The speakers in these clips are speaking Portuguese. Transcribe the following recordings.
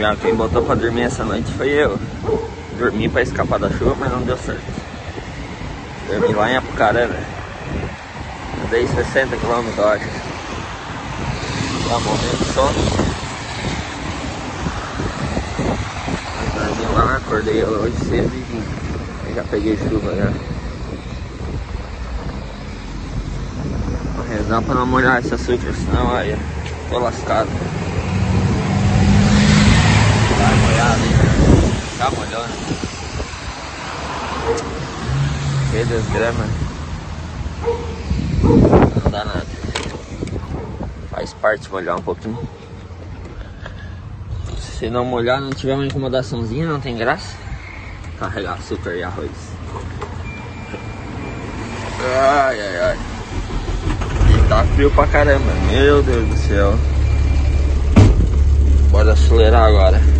Já quem botou pra dormir essa noite foi eu. Dormi pra escapar da chuva, mas não deu certo. Dormi lá em Apucarana. Andei 60 km, eu acho. Tá morrendo de sono. Dormi lá, acordei hoje cedo e vim. Já peguei chuva já. Vou rezar pra não molhar esse açúcar, senão aí tô lascado. Tá molhando. Que desgrama. Não dá nada. Faz parte molhar um pouquinho. Se não molhar, não tiver uma incomodaçãozinha, não tem graça. Carregar açúcar e arroz. Ai, ai, ai. E tá frio pra caramba. Meu Deus do céu. Bora acelerar agora.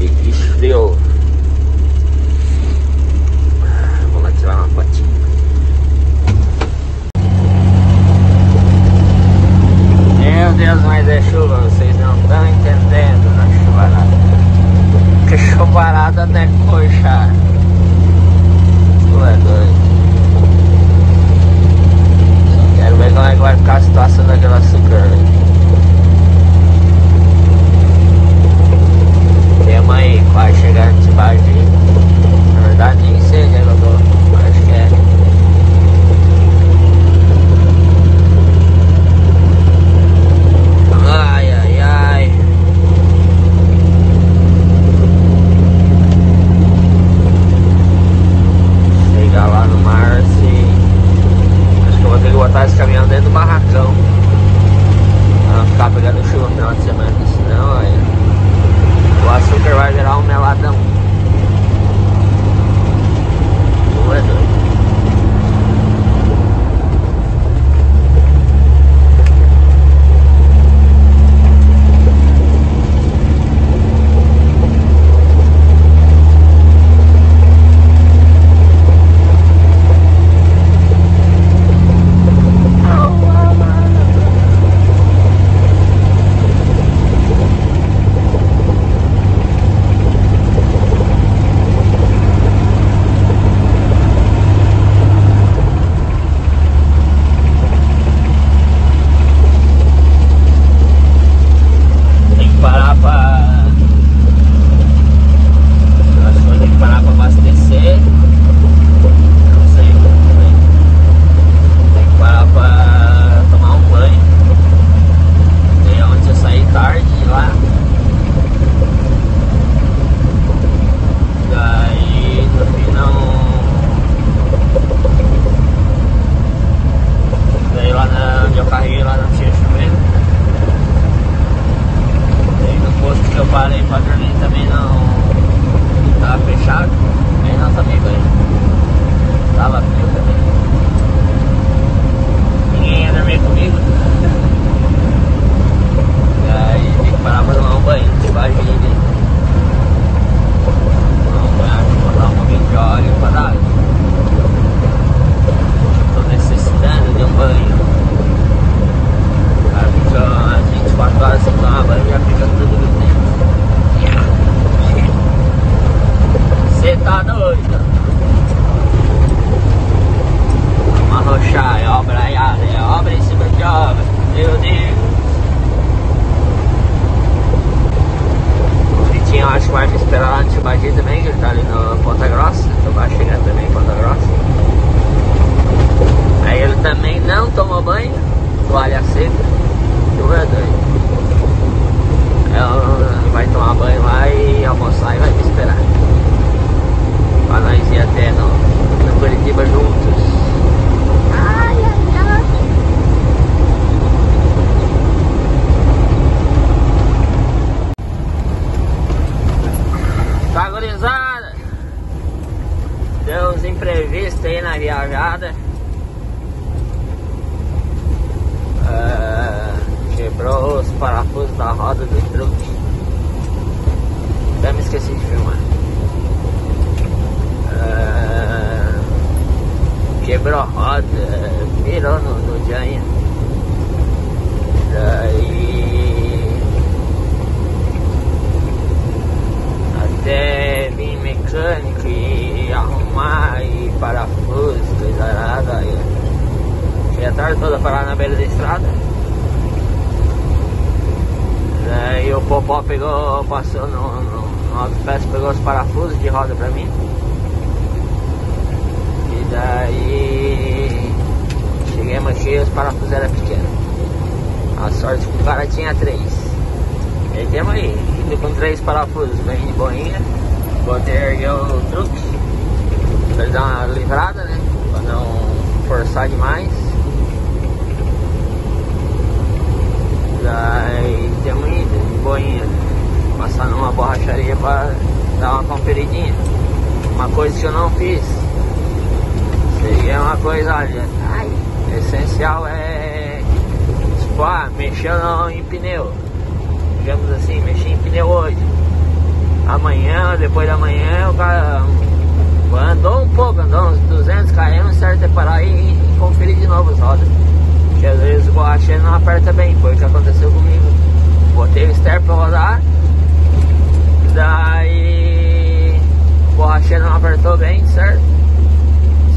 Que esfriou. Vou lá tirar uma fotinha. Meu Deus, mas é chuva, vocês não estão entendendo na chuvarada. Que chuvarada até coxa. Tu é doido. Só quero ver como é que vai ficar a situação daquele açúcar. Tema aí, vai chegar de baixo. Na verdade nem sei onde é que eu tô. Acho que é. Ai, ai, ai. Chegar lá no mar, se... Acho que eu vou ter que botar esse caminhão dentro do barracão. Pra não ficar pegando chuva no final de semana, senão aí... O açúcar vai virar um meladão. Tu é doido. Tem que parar pra. Eu acho que vou ter que parar pra abastecer. Não sei. também. Tem que parar pra tomar um banho. Tem onde eu saí tarde de lá. Daí no fim não. Daí lá na, onde eu lá não tinha chuveiro. Aí no posto que eu parei pra dormir também não tava fechado, aí não tomei banho. Tava frio também. Ninguém ia dormir comigo. E aí tem que parar pra tomar um banho, debaixo de ninguém. Tomar um banho, acho que botar um pouquinho de óleo pra dar. Tô necessitando de um banho. Cara, fica as 24 horas sem tomar banho já fica tudo grudento. Você tá doido? Vamos arrochar, é obra aí, é obra em cima de obra. Meu Deus. O Vitinho acho que vai me esperar lá no Tibagi também, que ele tá ali no Ponta Grossa. Eu vai chegar também em Ponta Grossa. Aí ele também não tomou banho, toalha seca. Tu é doido. Ela vai tomar banho lá e almoçar e vai me esperar. Pra nós ir até no, no Curitiba juntos. Ai, ai, ai. Tá gurizada? Deu uns imprevistos aí na viajada. É, quebrou os parafusos da roda do truque. Até me esqueci de filmar. quebrou roda, virou no, no Janha. Daí. Até vim mecânico e arrumar e parafuso, coisa nada. E a tarde toda parar na beira da estrada. Daí o popó pegou, passou no, no, no pés, pegou os parafusos de roda pra mim. Daí cheguei a mexer os parafusos eram pequenos. A sorte que o cara tinha três. E temos aí, fiquei com três parafusos bem de boinha. Botei erguer o truque. Pra dar uma livrada, né? Pra não forçar demais. Daí temos indo de boinha. Passando uma borracharia pra dar uma conferidinha. Uma coisa que eu não fiz. Seria uma coisa, olha, ai, essencial é tipo, ah, mexer em pneu. Digamos assim, mexer em pneu hoje. Amanhã, depois da manhã, o cara andou um pouco, andou uns 200 km, certo é parar e, e conferir de novo as rodas. Porque às vezes o borracheiro não aperta bem, foi o que aconteceu comigo. Botei o step pra rodar, daí o borracheiro não apertou bem?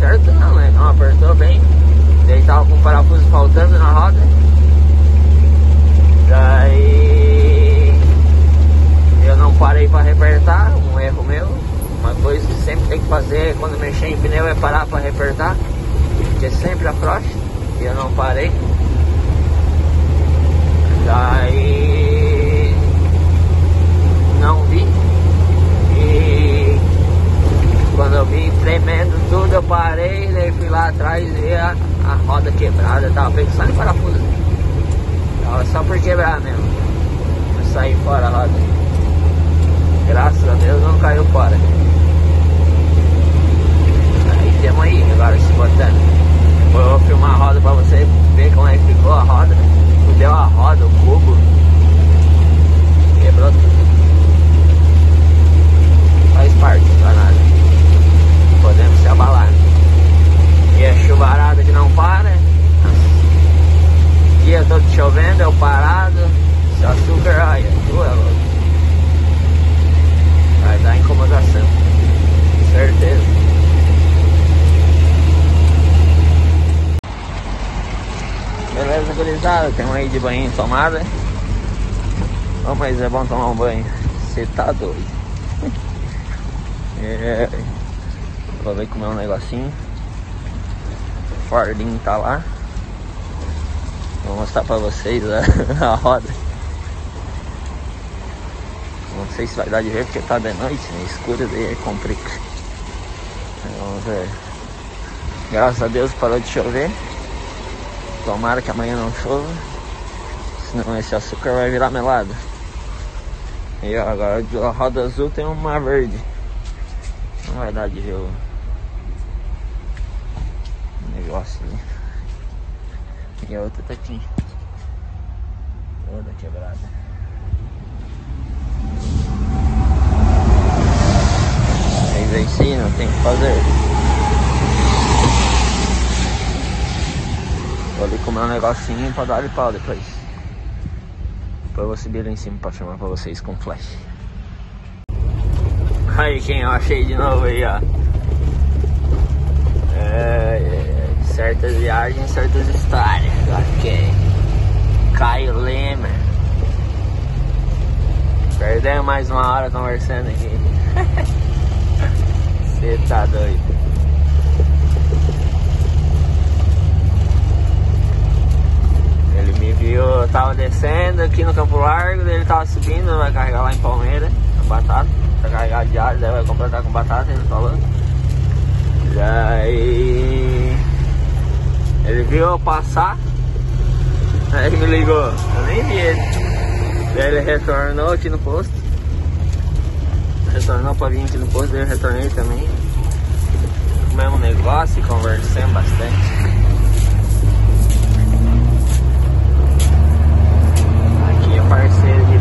Certo não, né? Não apertou bem. Daí tava com o parafuso faltando na roda. Daí eu não parei para repertar, um erro meu. Uma coisa que sempre tem que fazer quando mexer em pneu é parar para repertar, porque sempre afrouxa. E eu não parei. Daí não vi. E quando eu vi tremendo tudo, eu parei, daí fui lá atrás e a, a roda quebrada, tava pensando em parafuso. Tava só por quebrar mesmo. Eu saí fora a roda. Graças a Deus não caiu fora. Aí temos aí, agora se botando. Vou filmar a roda pra você ver como é que ficou a roda. Fudeu a roda, o cubo. Quebrou tudo. Faz parte, não é nada. Podemos se abalar. E é chuvarada que não para. Dia todo chovendo, eu parado. Se açúcar, olha, tu é louco. Vai dar incomodação. Certeza. Tem um aí de banho tomada. Oh, mas é bom tomar um banho. Você tá doido. é. Vou ver comer um negocinho. O Fordinho tá lá. Vou mostrar pra vocês a, a roda. Não sei se vai dar de ver porque tá de noite, né? Escuro daí é complica. Vamos ver. Graças a Deus parou de chover. Tomara que amanhã não chova. Senão esse açúcar vai virar melado. E agora a roda azul tem uma verde. Não vai dar de ver o negócio ali. E a outra tá aqui. Toda quebrada. Mas é isso aí, não tem o que fazer. Vou ali comer um negocinho pra dar ali pau depois. Depois eu vou subir lá em cima pra filmar pra vocês com flash. Aí quem eu achei de novo aí, ó. É, é, certas viagens, certas histórias. Ok. Caio Lema. Perdemos mais uma hora conversando aqui. Você tá doido. Eu tava descendo aqui no Campo Largo, ele tava subindo, vai carregar lá em Palmeiras, a batata, vai carregar de daí vai completar com batata, ele falou. Daí ele viu eu passar, aí ele me ligou, eu nem vi ele. Daí ele retornou aqui no posto. Retornou pra vir aqui no posto, daí eu retornei também. Comemos um negócio conversamos bastante. person